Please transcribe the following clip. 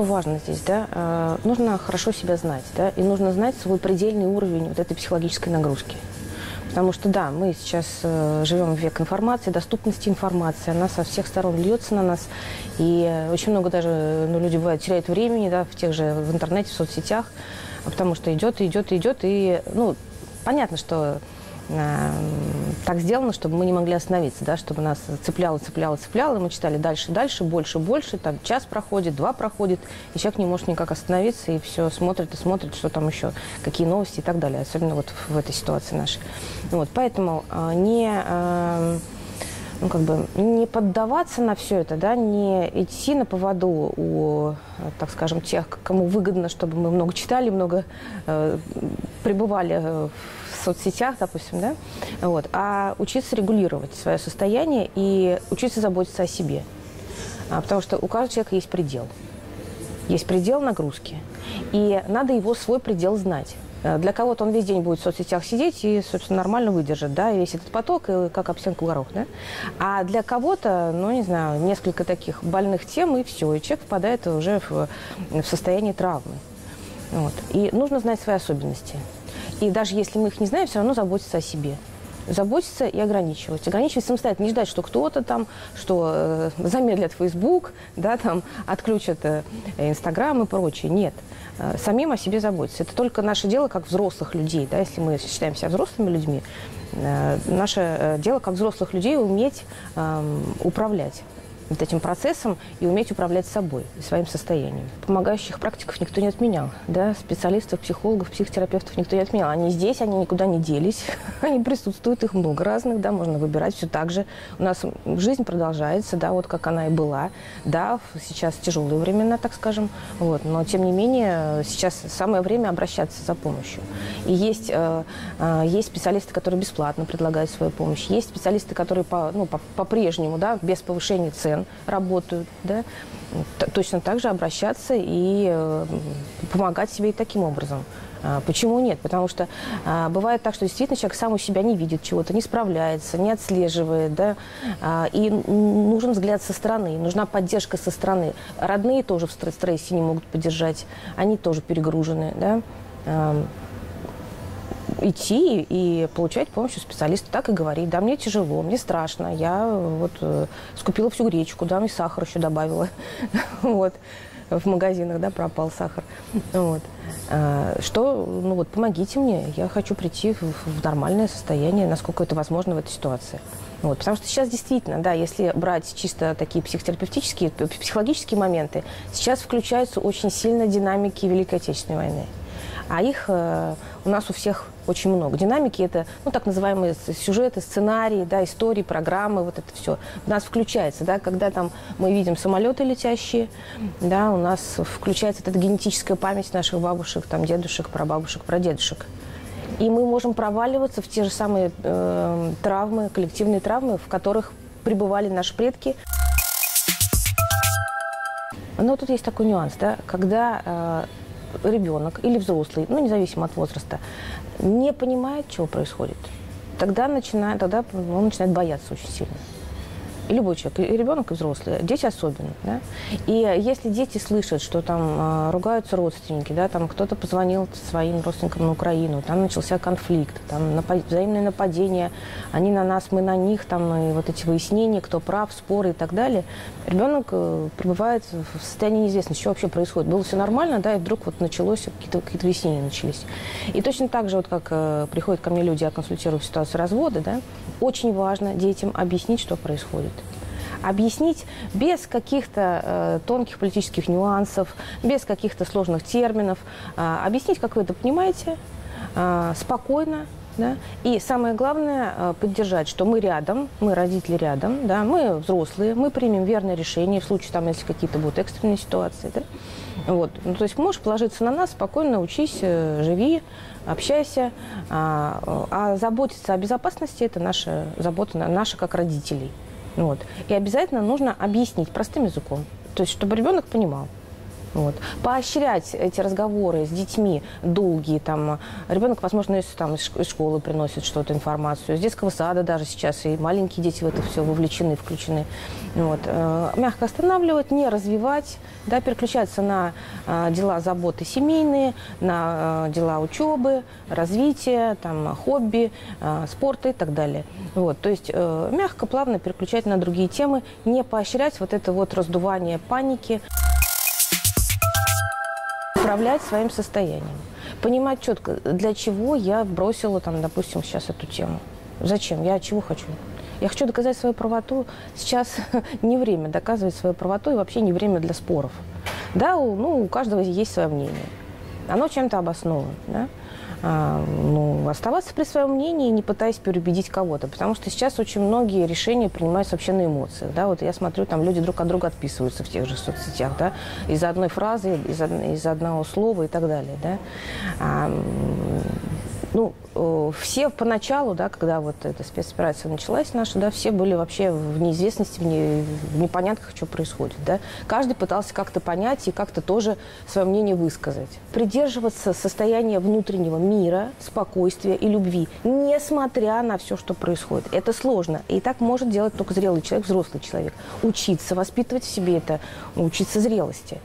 что важно здесь, да? Э, нужно хорошо себя знать, да, и нужно знать свой предельный уровень вот этой психологической нагрузки. Потому что, да, мы сейчас э, живем в век информации, доступности информации, она со всех сторон льется на нас. И очень много даже ну, люди, бывают, теряют времени да, в тех же, в интернете, в соцсетях, потому что идет, идет, идет. И, ну, понятно, что так сделано, чтобы мы не могли остановиться, да, чтобы нас цепляло, цепляло, цепляло, и мы читали дальше, дальше, больше, больше, там час проходит, два проходит, и человек не может никак остановиться, и все смотрит и смотрит, что там еще, какие новости и так далее, особенно вот в этой ситуации нашей. Вот, поэтому а, не а, ну, как бы не поддаваться на все это, да, не идти на поводу у, так скажем, тех, кому выгодно, чтобы мы много читали, много э, пребывали э, в соцсетях, допустим, да, вот, а учиться регулировать свое состояние и учиться заботиться о себе. А, потому что у каждого человека есть предел. Есть предел нагрузки. И надо его свой предел знать. Э, для кого-то он весь день будет в соцсетях сидеть и, собственно, нормально выдержит, да, весь этот поток, и как об стенку горох, да. А для кого-то, ну, не знаю, несколько таких больных тем, и все, и человек впадает уже в, в состояние травмы. Вот. И нужно знать свои особенности. И даже если мы их не знаем, все равно заботиться о себе заботиться и ограничивать. Ограничивать самостоятельно, не ждать, что кто-то там, что э, замедлят Facebook, да, там, отключат э, Инстаграм и прочее. Нет. Э, самим о себе заботиться. Это только наше дело как взрослых людей, да, если мы считаем себя взрослыми людьми, э, наше э, дело как взрослых людей уметь э, управлять вот этим процессом и уметь управлять собой и своим состоянием. Помогающих практиков никто не отменял, да, специалистов, психологов, психотерапевтов никто не отменял. Они здесь, они никуда не делись, они присутствуют, их много разных, да, можно выбирать все так же. У нас жизнь продолжается, да, вот как она и была, да, сейчас тяжелые времена, так скажем, вот, но тем не менее сейчас самое время обращаться за помощью. И есть, э, э, есть специалисты, которые бесплатно предлагают свою помощь, есть специалисты, которые по, ну, по, по-прежнему, да, без повышения цен, работают, да, точно так же обращаться и э, помогать себе и таким образом. А, почему нет? Потому что а, бывает так, что действительно человек сам у себя не видит чего-то, не справляется, не отслеживает, да, а, и нужен взгляд со стороны, нужна поддержка со стороны. Родные тоже в стрессе не могут поддержать, они тоже перегружены, да идти и получать помощь у специалиста, так и говорить, да, мне тяжело, мне страшно, я вот э, скупила всю гречку, да, мне сахар еще добавила, вот, в магазинах, да, пропал сахар, вот. А, что, ну вот, помогите мне, я хочу прийти в, в нормальное состояние, насколько это возможно в этой ситуации. Вот, потому что сейчас действительно, да, если брать чисто такие психотерапевтические, психологические моменты, сейчас включаются очень сильно динамики Великой Отечественной войны. А их э, у нас у всех очень много. Динамики – это ну, так называемые сюжеты, сценарии, да, истории, программы, вот это все. У нас включается, да, когда там мы видим самолеты летящие, да, у нас включается эта генетическая память наших бабушек, там, дедушек, прабабушек, прадедушек. И мы можем проваливаться в те же самые э, травмы, коллективные травмы, в которых пребывали наши предки. Но тут есть такой нюанс, да, когда э, ребенок или взрослый, ну, независимо от возраста, не понимает, чего происходит, тогда, начинает, тогда он начинает бояться очень сильно любой человек, и ребенок, и взрослый, дети особенно, да. И если дети слышат, что там э, ругаются родственники, да, там кто-то позвонил своим родственникам на Украину, там начался конфликт, там напад... взаимное нападение, они на нас, мы на них, там и вот эти выяснения, кто прав, споры и так далее, ребенок э, пребывает в состоянии неизвестности, что вообще происходит. Было все нормально, да, и вдруг вот началось, какие-то какие выяснения начались. И точно так же, вот как э, приходят ко мне люди, я консультирую в ситуации развода, да, очень важно детям объяснить, что происходит объяснить без каких-то э, тонких политических нюансов, без каких-то сложных терминов, э, объяснить, как вы это понимаете, э, спокойно, да? И самое главное э, поддержать, что мы рядом, мы родители рядом, да? мы взрослые, мы примем верное решение в случае, там, если какие-то будут экстренные ситуации. Да? Вот. Ну, то есть можешь положиться на нас, спокойно учись, э, живи, общайся. А, а заботиться о безопасности – это наша забота, наша как родителей. Вот. И обязательно нужно объяснить простым языком. То есть, чтобы ребенок понимал. Вот. Поощрять эти разговоры с детьми долгие. Там, ребенок, возможно, если там, из школы приносит что-то, информацию, из детского сада даже сейчас, и маленькие дети в это все вовлечены, включены. Вот. Э, мягко останавливать, не развивать, да, переключаться на э, дела заботы семейные, на э, дела учебы, развития, там, хобби, спорта и так далее. Вот. То есть мягко, плавно переключать на другие темы, не поощрять вот это вот раздувание паники управлять своим состоянием. Понимать четко, для чего я бросила, там, допустим, сейчас эту тему. Зачем? Я чего хочу? Я хочу доказать свою правоту. Сейчас не время доказывать свою правоту и вообще не время для споров. Да, у, ну, у каждого есть свое мнение. Оно чем-то обосновано. Да? А, ну, оставаться при своем мнении, не пытаясь переубедить кого-то. Потому что сейчас очень многие решения принимаются вообще на эмоциях. Да? Вот я смотрю, там люди друг от друга отписываются в тех же соцсетях. Да? Из-за одной фразы, из-за, из одного слова и так далее. Да? А, ну, э, все поначалу, да, когда вот эта спецоперация началась наша, да, все были вообще в неизвестности, в, не, в непонятках, что происходит, да. Каждый пытался как-то понять и как-то тоже свое мнение высказать. Придерживаться состояния внутреннего мира, спокойствия и любви, несмотря на все, что происходит. Это сложно. И так может делать только зрелый человек, взрослый человек. Учиться, воспитывать в себе это, учиться зрелости.